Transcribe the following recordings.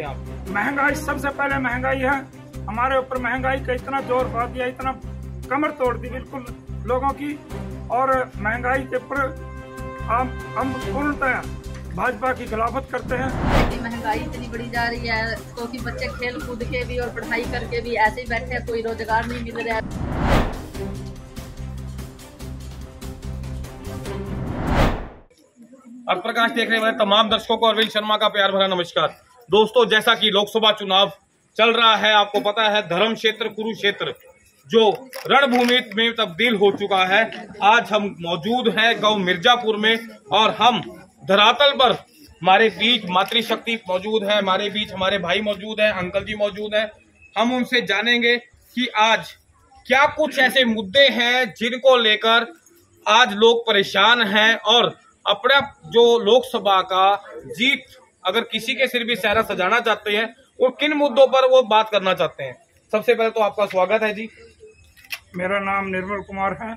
महँगाई सबसे पहले महँगाई है। हमारे ऊपर महँगाई का इतना ज़ोर पा दिया इतना कमर तोड़ दी बिल्कुल लोगों की। और महँगाई के ऊपर हम हम पूर्णतः भाजपा की खिलाफत करते हैं। महँगाई इतनी बढ़ी जा रही है क्योंकि बच्चे खेल कूद के भी और पढ़ाई करके भी ऐसे ही बैठे हैं कोई रोज़गार नहीं मिल रहा है। अब प्रकाश देख रहे हैं तमाम दर्शकों को अरविंद शर्मा का प्यार भरा नमस्कार। दोस्तों, जैसा कि लोकसभा चुनाव चल रहा है, आपको पता है धर्म क्षेत्र, कुरुक्षेत्र, जो रणभूमि में तब्दील हो चुका है। आज हम मौजूद हैं गाँव मिर्जापुर में और हम धरातल पर हमारे बीच मातृशक्ति मौजूद है, हमारे बीच हमारे भाई मौजूद हैं, अंकल जी मौजूद हैं। हम उनसे जानेंगे कि आज क्या कुछ ऐसे मुद्दे हैं जिनको लेकर आज लोग परेशान हैं और अपना जो लोकसभा का जीत अगर किसी के सिर भी सहरा सजाना चाहते हैं और किन मुद्दों पर वो बात करना चाहते हैं? सबसे पहले तो आपका स्वागत है जी। मेरा नाम निर्मल कुमार है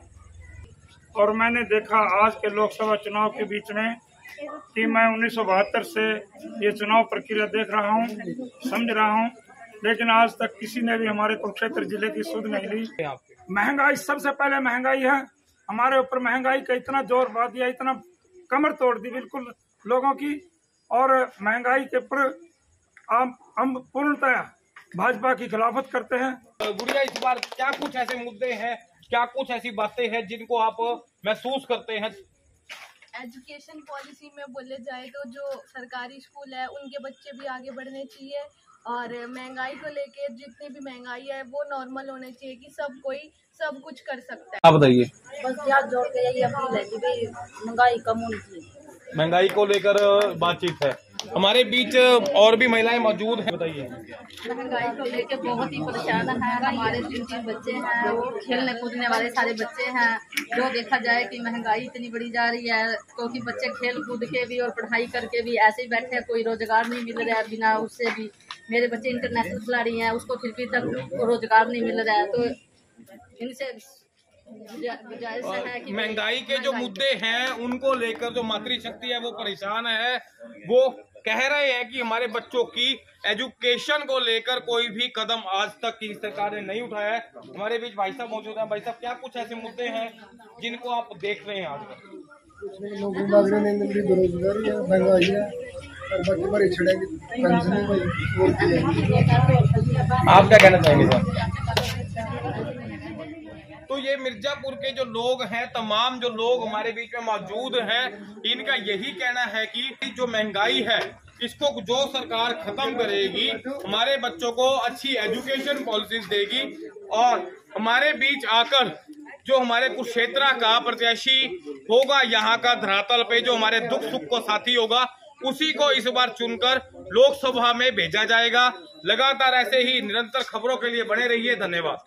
और मैंने देखा आज के लोकसभा चुनाव के बीच में कि मैं उन्नीस से ये चुनाव प्रक्रिया देख रहा हूँ समझ रहा हूँ लेकिन आज तक किसी ने भी हमारे कुरुक्षेत्र ज़िले की सुध नहीं ली। महँगाई सबसे पहले महँगाई है। हमारे ऊपर महँगाई का इतना ज़ोर पा दिया इतना कमर तोड़ दी बिल्कुल लोगों की। और महँगाई के ऊपर हम हम पूर्णतः भाजपा की खिलाफत करते हैं। गुड़िया इस बार क्या कुछ ऐसे मुद्दे हैं क्या कुछ ऐसी बातें हैं जिनको आप महसूस करते हैं? एजुकेशन पॉलिसी में बोले जाए तो जो सरकारी स्कूल है उनके बच्चे भी आगे बढ़ने चाहिए और महँगाई को लेके जितनी भी महँगाई है वो नॉर्मल होने चाहिए कि सब कोई सब कुछ कर सकता है। आप बताइए। बस याद जोड़ के यही अपील है कि भाई महँगाई कम होनी चाहिए। महँगाई को लेकर बातचीत है। हमारे बीच और भी महिलाएँ मौजूद हैं। बताइए। महँगाई को लेकर बहुत ही परेशान है। हमारे तीन तीन बच्चे हैं खेलने कूदने वाले सारे बच्चे हैं। जो देखा जाए कि महँगाई इतनी बढ़ी जा रही है, क्योंकि बच्चे खेल कूद के भी और पढ़ाई करके भी ऐसे ही बैठे हैं, कोई रोज़गार नहीं मिल रहा है बिना उससे भी। मेरे बच्चे इंटरनेशनल खिलाड़ी हैं, उसको फिर भी तक रोज़गार नहीं मिल रहा है। तो इनसे महँगाई के जो मुद्दे हैं उनको लेकर जो मातृशक्ति है वो परेशान है। वो कह रहे हैं कि हमारे बच्चों की एजुकेशन को लेकर कोई भी कदम आज तक की सरकार ने नहीं उठाया है। हमारे बीच भाई साहब मौजूद हैं। भाई साहब क्या कुछ ऐसे मुद्दे हैं जिनको आप देख रहे हैं आज नौकरी मांगने नहीं मिल रही बेरोजगारी है महँगाई है और बच्चे बड़े छिड़ेंगे आप क्या कहना चाहेंगे सर? तो ये मिर्जापुर के जो लोग हैं, तमाम जो लोग हमारे बीच में मौजूद हैं, इनका यही कहना है कि जो महँगाई है, इसको जो सरकार खत्म करेगी, हमारे बच्चों को अच्छी एजुकेशन पॉलिसीज़ देगी और हमारे बीच आकर जो हमारे कुरुक्षेत्रा का प्रत्याशी होगा, यहाँ का धरातल पे जो हमारे दुख सुख को साथी होगा, उसी को इस बार चुनकर लोकसभा में भेजा जाएगा। लगातार ऐसे ही निरंतर खबरों के लिए बने रहिए। धन्यवाद।